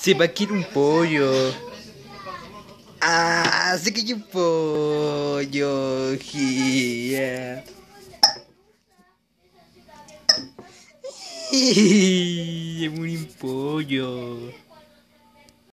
Se va a querer un pollo. Ah, se cayó un pollo. Yeah. Un pollo.